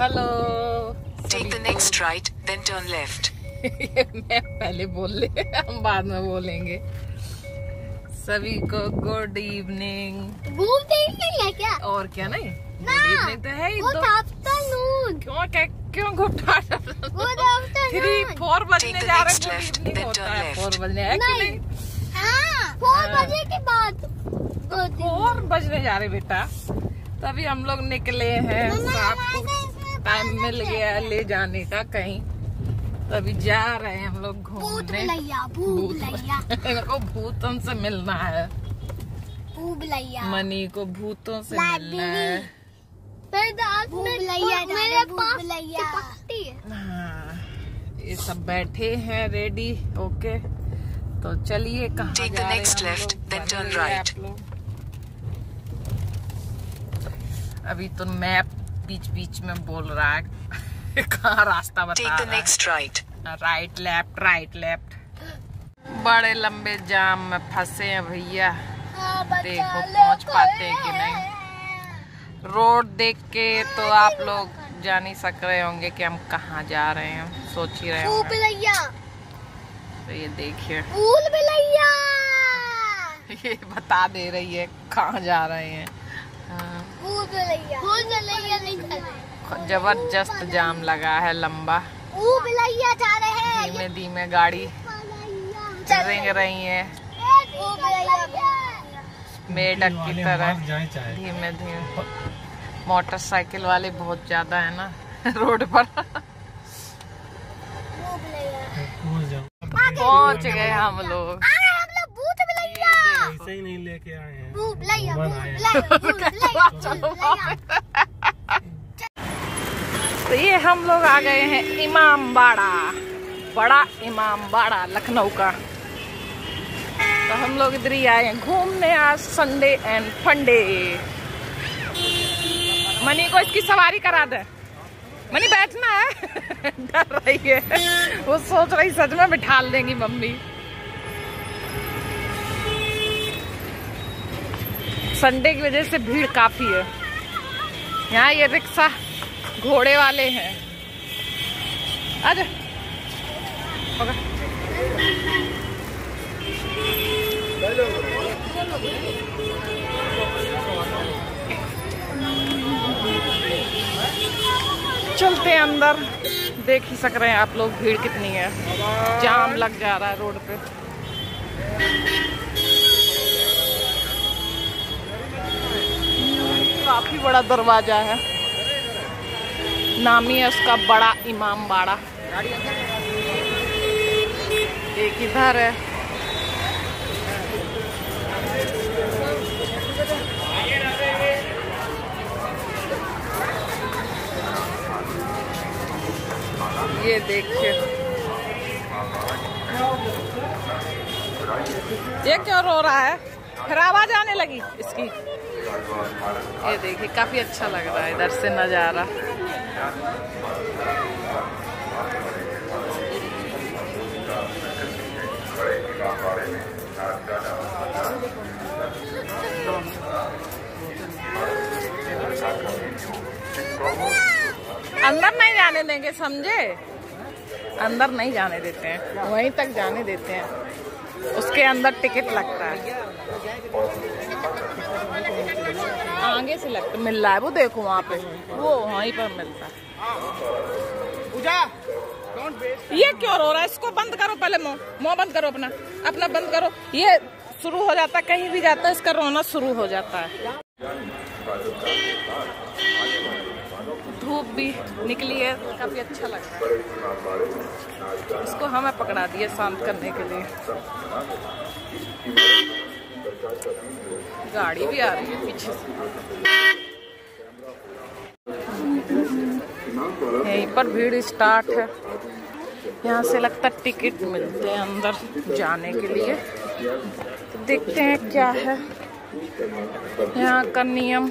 Hello Take the next right, then turn left. मैं पहले बोल ले हम बाद में बोलेंगे। सभी को गुड इवनिंग भूल नहीं है क्या? और क्या नहीं? गुड इवनिंग तो है ही गुड आफ्टरनून क्यों क्या क्यों गुड गुड थ्री फोर बजने जा रहे हैं गुड इवनिंग होता है फोर बजने है कि नहीं। हाँ फोर। बजे के बाद। फोर बजने जा रहे बेटा। तभी हम लोग निकले हैं आपको टाइम मिल गया ले जाने का कहीं। तो अभी जा रहे हैं हम लोग भूत घूमने। भूत को भूतों से मिलना है। मनी को भूतों से मिलना है। है। हाँ, ये सब बैठे हैं रेडी ओके तो चलिए कहाँ हैं। अभी तो मैप बीच बीच में बोल रहा है कहाँ रास्ता बता next right. है राइट लेफ़्ट राइट लेफ़्ट बड़े लंबे जाम में फंसे हैं भैया। देखो पहुँच पाते हैं कि नहीं? रोड देख के तो आप लोग जान ही सक रहे होंगे कि हम कहाँ जा रहे हैं। सोच ही रहे होंगे। तो ये देखिए। ये बता दे रही है कहाँ जा रहे हैं। हाँ, ज़बरदस्त जाम लगा है लंबा। जा रहे हैं। धीमे धीमे गाड़ी चल रही है। मेढक की तरह। धीमे धीमे मोटरसाइकिल वाले बहुत ज़्यादा है ना रोड पर। पहुँच गए हम लोग। हम लोग ऐसे ही नहीं लेके आए हैं। तो ये हम लोग आ गए हैं इमाम बाड़ा बड़ा इमाम बाड़ा लखनऊ का। तो हम लोग इधर ही आए हैं घूमने आज संडे एंड फंडे मनी को इसकी सवारी करा दे। मनी बैठना है। डर रही है। वो सोच रही सच में बिठा देंगी मम्मी। संडे की वजह से भीड़ काफ़ी है। यहाँ ये रिक्शा घोड़े वाले हैं। आजा। चलते हैं अंदर। देख ही सक रहे हैं आप लोग भीड़ कितनी है। जाम लग जा रहा है रोड पे। काफ़ी बड़ा दरवाज़ा है। नामी है उसका बड़ा इमाम बाड़ा। एक इधर है। ये देखिए। ये क्यों रो रहा है? फिर आवाज़ आने लगी इसकी। ये देखिए, काफ़ी अच्छा लग रहा है इधर से नज़ारा। अंदर नहीं जाने देंगे, समझे? अंदर नहीं जाने देते हैं, वहीं तक जाने देते हैं। उसके अंदर टिकट लगता है। आगे से लगता मिल रहा है वो देखो वहाँ पे। वो वहीं पर मिलता है। ये क्यों रो रहा है? इसको बंद करो पहले मुँह। मुँह बंद करो अपना। अपना बंद करो। ये शुरू हो जाता है कहीं भी जाता है इसका रोना शुरू हो जाता है। धूप भी निकली है काफ़ी अच्छा लग रहा है। इसको हमें पकड़ा दिया शांत करने के लिए। गाड़ी भी आ रही है पीछे से। यहीं पर भीड़ स्टार्ट है। यहाँ से लगता टिकट मिलते हैं अंदर जाने के लिए। तो देखते हैं क्या है। यहाँ का नियम।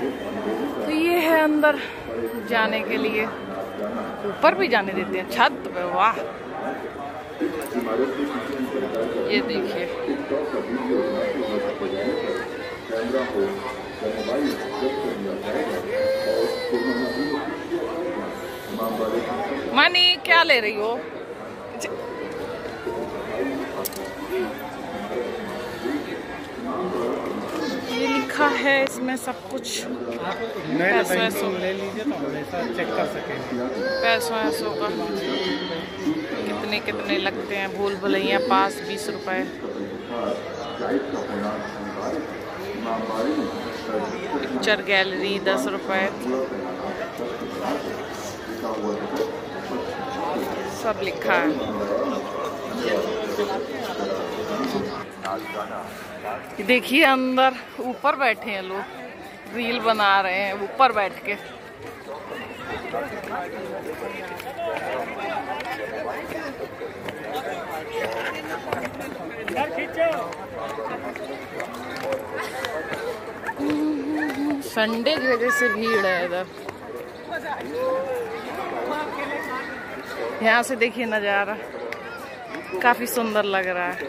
तो ये है अंदर जाने के लिए। ऊपर भी जाने देते हैं, छत पे, वाह। ये देखिए। मानी, क्या ले रही हो ये लिखा है इसमें सब कुछ। पैसों बैंक ले लीजिए तो हमेशा चेक कर सकेंगे। पैसों ऐसों का कितने कितने लगते हैं? भूल भुलैया पास बीस रुपए। पिक्चर गैलरी दस रुपए। सब लिखा है। देखिए, अंदर ऊपर बैठे हैं लोग। रील बना रहे हैं, ऊपर बैठ के। संडे की वजह से भीड़ है इधर। यहाँ से देखिए नज़ारा। काफ़ी सुंदर लग रहा है।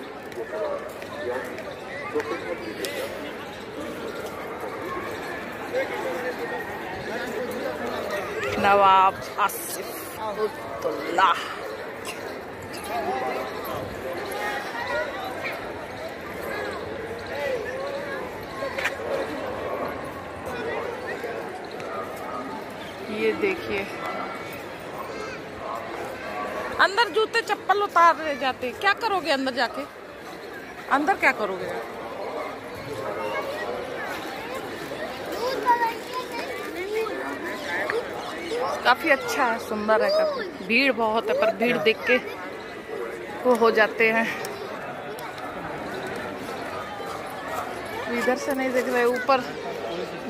नवाब आसिफ उद्दौला ये देखिए। अंदर जूते चप्पल उतार रहे जाते। क्या करोगे अंदर जाके? अंदर क्या करोगे? काफ़ी अच्छा है, सुंदर है, काफ़ी भीड़ बहुत है, पर भीड़ देख के वो हो जाते हैं। इधर से नहीं देख रहे, ऊपर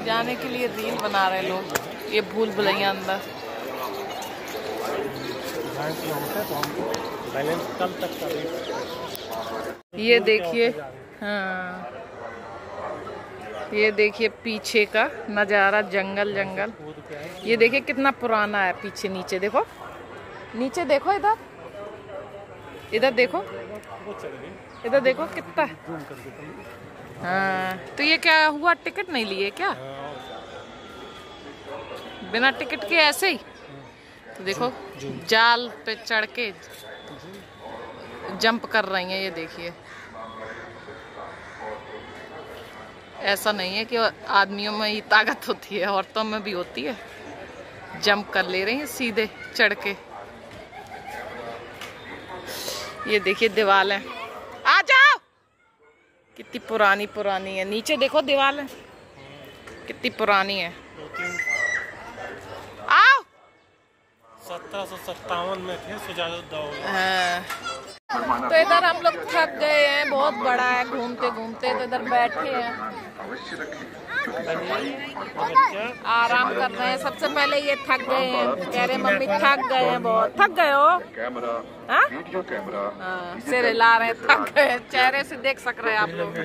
जाने के लिए रील बना रहे लोग, ये भूल भुलैया अंदर। बैलेंस तक का ये देखिए हाँ। ये देखिए पीछे का नज़ारा जंगल जंगल। ये देखिए कितना पुराना है पीछे नीचे देखो। नीचे देखो इधर। इधर देखो। इधर देखो कितना। है तो ये क्या हुआ? टिकट नहीं लिए क्या? बिना टिकट के ऐसे ही? तो देखो जाल पे चढ़ के जंप कर रही हैं ये देखिए। ऐसा नहीं है कि आदमियों में ही ताकत होती है औरतों में भी होती है। जंप कर ले रही हैं सीधे चढ़ के। ये देखिए दीवार है। आ जाओ! कितनी पुरानी पुरानी है। नीचे देखो दीवाल है। कितनी पुरानी है। आओ! सत्रह सौ सत्तावन में थे सुजाउद्दौला हाँ। तो इधर हम लोग थक गए हैं बहुत बड़ा है घूमते घूमते तो इधर बैठे हैं। आराम कर रहे हैं। सबसे पहले ये थक गए हैं। कह रहे मम्मी थक गए हैं बहुत। थक गए हो? कैमरा हाँ? कैमरा। हाँ, सिर हिला रहे थक गए चेहरे से देख सक रहे हैं आप लोग।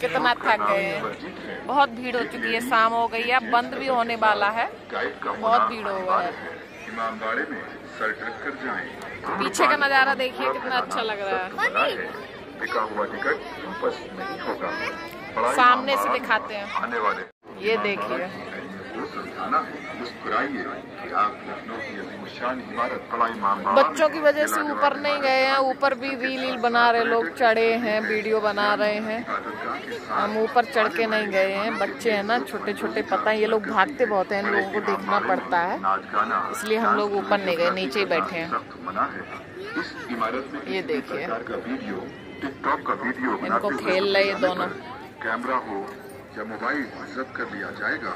कितना थक गए हैं। बहुत भीड़ हो चुकी है शाम हो गई है। बंद भी होने वाला है। बहुत भीड़ हो गया है। इमामबाड़े में सर ढक कर जाएँ। पीछे का नज़ारा देखिए कितना अच्छा लग रहा है। बिका हुआ टिकट वापस नहीं होगा। सामने से दिखाते हैं। आने वाले। ये देखिए। मुस्कुराइए कि आप लखनऊ की बच्चों की वजह से ऊपर नहीं गए हैं ऊपर भी रील वील बना रहे लोग चढ़े हैं वीडियो बना रहे हैं। हम ऊपर चढ़ के नहीं गए हैं। बच्चे हैं ना छोटे छोटे पता है ये लोग भागते बहुत हैं इन लोगों को देखना पड़ता है। इसलिए हम लोग ऊपर नहीं गए नीचे ही बैठे हैं। ये देखिए। प्रकार का वीडियो टिकटॉक का वीडियो बनाते खेल रहे दोनों। कैमरा हो या मोबाइल जब्त कर लिया जाएगा।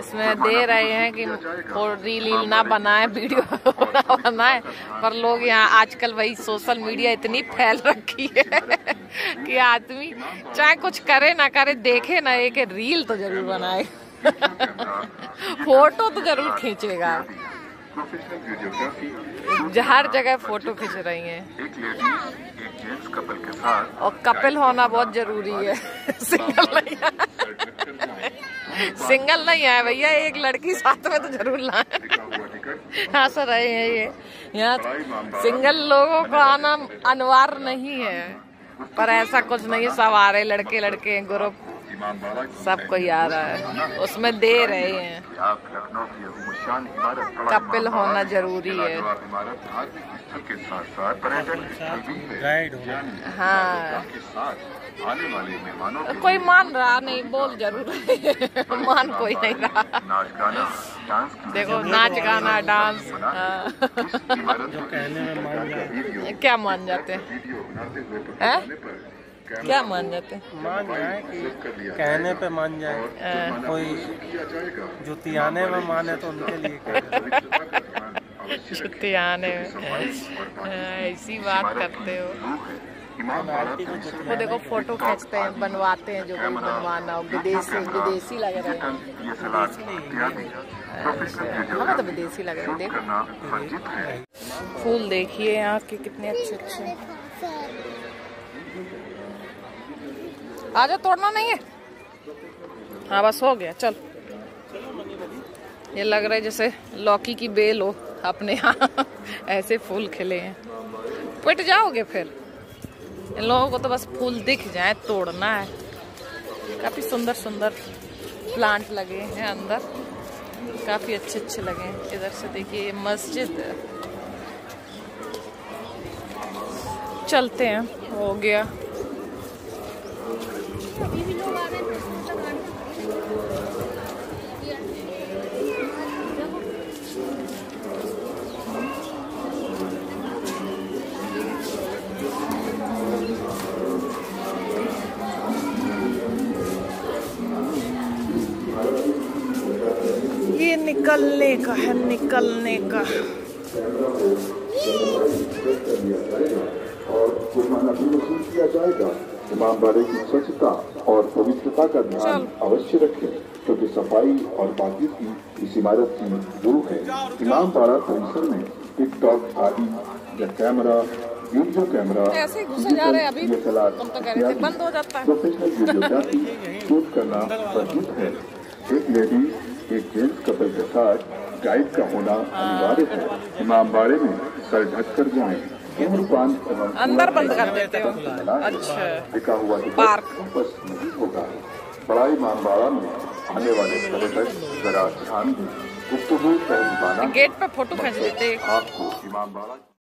इसमें दे रहे हैं कि रील वील ना बनाए, वीडियो ना बनाए, पर लोग यहाँ आजकल वही सोशल मीडिया इतनी फैल रखी है कि आदमी चाहे कुछ करे ना करे, देखे ना एक, रील तो ज़रूर बनाए। फ़ोटो तो ज़रूर खींचेगा। प्रोफेशनल वीडियोग्राफी हर जगह फ़ोटो खींच रही हैं। एक लेडी एक जेंट्स कपल के साथ और कपिल होना बहुत ज़रूरी है। सिंगल नहीं है। सिंगल नहीं है भैया एक लड़की साथ में तो ज़रूर लाए। हाँ सर रहे हैं ये यहाँ सिंगल लोगों को आना अनिवार्य नहीं है। पर ऐसा कुछ नहीं है सब आ रहे लड़के लड़के ग्रुप। इमामबाड़ा की सब कोई आ रहा है। उसमें दे रहे हैं। कपिल होना ज़रूरी है। इमारत स्थल के साथ साथ पर्यटन स्थल भी है। हाँ के साथ आने वाले मेहमानों कोई मान रहा नहीं बोल ज़रूर। मान कोई नहीं रहा। नाच गाना डांस देखो नाच गाना डांस हाँ। क्या मान जाते हैं? हैं? क्या मान जाते? हैं मान जाए कि कहने पे मान जाए। हाँ। कोई जुतियाने में माने तो उनके लिए आने में। हाँ, ऐसी बात करते हो। वो देखो फ़ोटो खींचते हैं बनवाते हैं जो भी बनवाना हो। विदेशी विदेशी लग रहे हैं। हमें तो विदेशी लग रहे हैं। देखो। है। फूल देखिए यहाँ के कितने अच्छे अच्छे आजा, तोड़ना नहीं है? हाँ बस हो गया, चल। ये लग रहा है जैसे लौकी की बेल हो, अपने यहाँ ऐसे फूल खिले हैं। पिट जाओगे फिर? इन लोगों को तो बस फूल दिख जाए, तोड़ना है। काफ़ी सुंदर सुंदर प्लांट लगे हैं अंदर। काफ़ी अच्छे अच्छे लगे हैं। इधर से देखिए मस्जिद चलते हैं, हो गया। निकलने का है निकलने का। जाएगा। की स्वच्छता और पवित्रता का ध्यान अवश्य रखें क्योंकि सफ़ाई और बाकी की इस इमारत की रूह है। इमामबाड़ा परिसर में टिकटॉक आदि या कैमरा वीडियो कैमरा ऐसे घुसे जा रहे अभी। तुम तो कह रहे थे बंद हो जाता है। प्रोफेशनल वीडियोग्राफी शूट करना वर्जित है। एक लेडी एक जेंट्स कपल के साथ गाइड का होना अनिवार्य है। इमामबाड़े में सर ढक कर जाएँ धूम्रपान एवं अंदर बंद कर देते हो। अच्छा। लिखा हुआ पार्क। बस नहीं होगा। बड़ा इमाम बाड़ा में आने वाले पर्यटक जरा ध्यान दें। गुप्तगु पहलवाना गेट पे फ़ोटो खींच लेते। आपको इमामबाड़ा